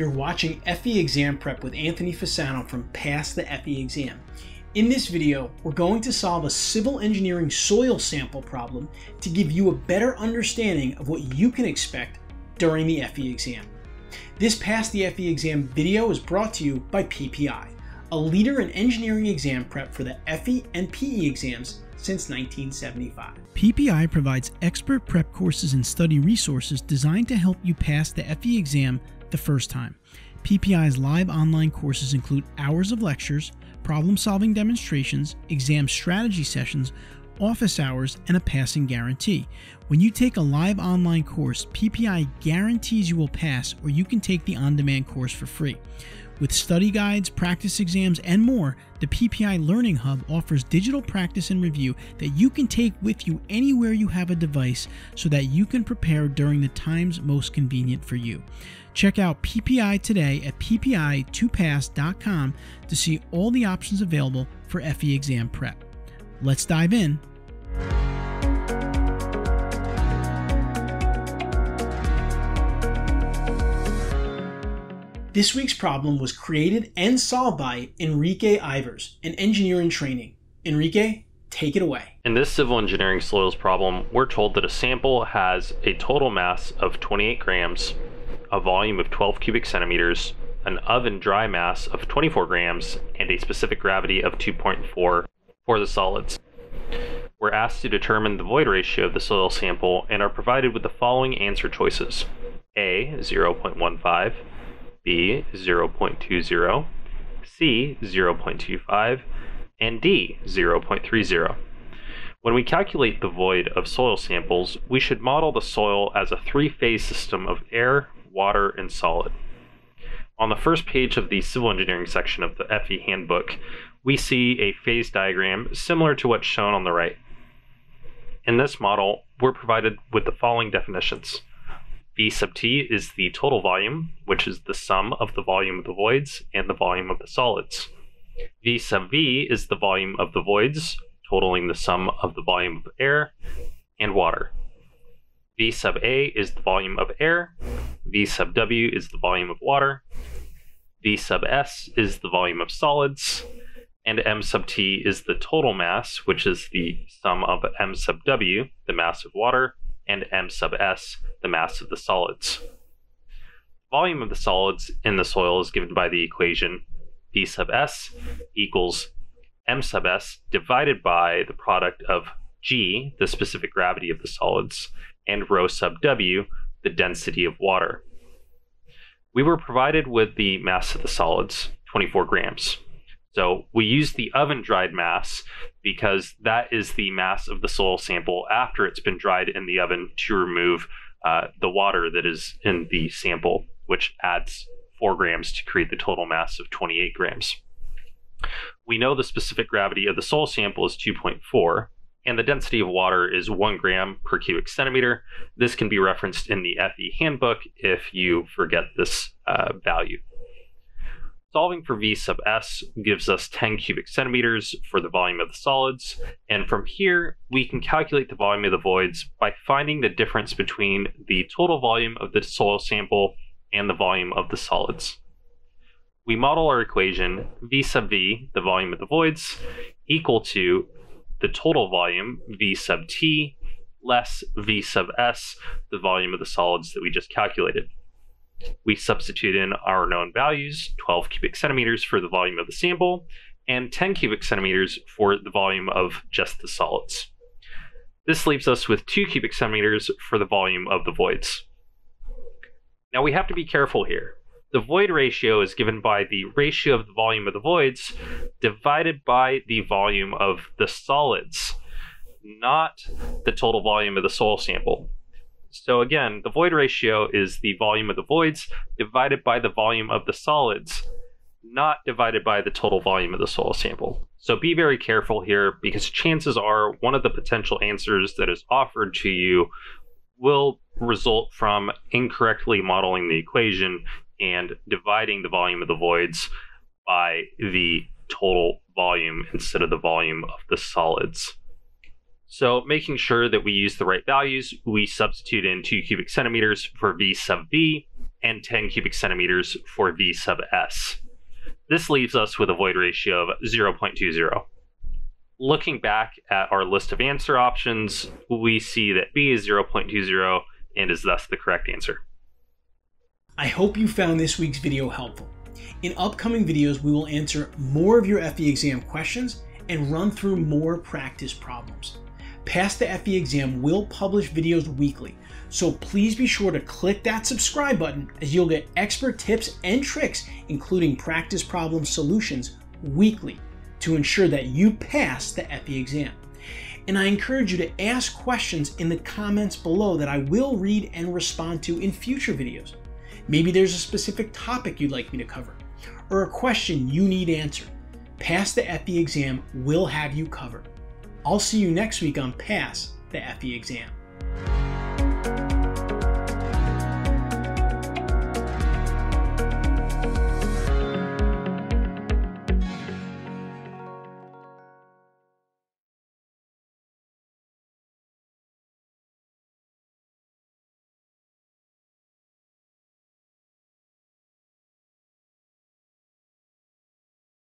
You're watching FE Exam Prep with Anthony Fasano from Pass the FE Exam. In this video, we're going to solve a civil engineering soil sample problem to give you a better understanding of what you can expect during the FE exam. This Pass the FE Exam video is brought to you by PPI, a leader in engineering exam prep for the FE and PE exams since 1975. PPI provides expert prep courses and study resources designed to help you pass the FE exam the first time. PPI's live online courses include hours of lectures, problem solving demonstrations, exam strategy sessions, office hours, and a passing guarantee. When you take a live online course, PPI guarantees you will pass, or you can take the on demand course for free. With study guides, practice exams, and more, the PPI Learning Hub offers digital practice and review that you can take with you anywhere you have a device so that you can prepare during the times most convenient for you. Check out PPI today at ppi2pass.com to see all the options available for FE exam prep. Let's dive in. This week's problem was created and solved by Enrique Ivers, an engineer in training. Enrique, take it away. In this civil engineering soils problem, we're told that a sample has a total mass of 28 grams, a volume of 12 cubic centimeters, an oven dry mass of 24 grams, and a specific gravity of 2.4 for the solids. We're asked to determine the void ratio of the soil sample and are provided with the following answer choices. A, 0.15, B 0.20, C 0.25, and D 0.30. When we calculate the void of soil samples, we should model the soil as a three-phase system of air, water, and solid. On the first page of the civil engineering section of the FE handbook, we see a phase diagram similar to what's shown on the right. In this model, we're provided with the following definitions. V sub t is the total volume, which is the sum of the volume of the voids and the volume of the solids. V sub v is the volume of the voids, totaling the sum of the volume of air and water. V sub a is the volume of air, V sub w is the volume of water, V sub s is the volume of solids, and m sub t is the total mass, which is the sum of m sub w, the mass of water, and m sub s, the mass of the solids. Volume of the solids in the soil is given by the equation V sub s equals m sub s divided by the product of g, the specific gravity of the solids, and rho sub w, the density of water. We were provided with the mass of the solids, 24 grams. So we use the oven dried mass because that is the mass of the soil sample after it's been dried in the oven to remove uh, the water that is in the sample, which adds 4 grams to create the total mass of 28 grams. We know the specific gravity of the soil sample is 2.4, and the density of water is 1 gram per cubic centimeter. This can be referenced in the FE handbook if you forget this uh, value. Solving for V sub s gives us 10 cubic centimeters for the volume of the solids, and from here we can calculate the volume of the voids by finding the difference between the total volume of the soil sample and the volume of the solids. We model our equation V sub v, the volume of the voids, equal to the total volume V sub t less V sub s, the volume of the solids that we just calculated. We substitute in our known values 12 cubic centimeters for the volume of the sample, and 10 cubic centimeters for the volume of just the solids. This leaves us with 2 cubic centimeters for the volume of the voids. Now we have to be careful here. The void ratio is given by the ratio of the volume of the voids divided by the volume of the solids, not the total volume of the soil sample. So again, the void ratio is the volume of the voids divided by the volume of the solids, not divided by the total volume of the soil sample. So be very careful here because chances are one of the potential answers that is offered to you will result from incorrectly modeling the equation and dividing the volume of the voids by the total volume instead of the volume of the solids. So making sure that we use the right values, we substitute in 2 cubic centimeters for V sub V and 10 cubic centimeters for V sub s. This leaves us with a void ratio of 0.20. Looking back at our list of answer options, we see that B is 0.20 and is thus the correct answer. I hope you found this week's video helpful. In upcoming videos, we will answer more of your FE exam questions and run through more practice problems. Pass the FE exam will publish videos weekly, so please be sure to click that subscribe button as you'll get expert tips and tricks, including practice problem solutions, weekly to ensure that you pass the FE exam. And I encourage you to ask questions in the comments below that I will read and respond to in future videos. Maybe there's a specific topic you'd like me to cover, or a question you need answered. Pass the FE exam will have you covered. I'll see you next week on Pass the FE exam.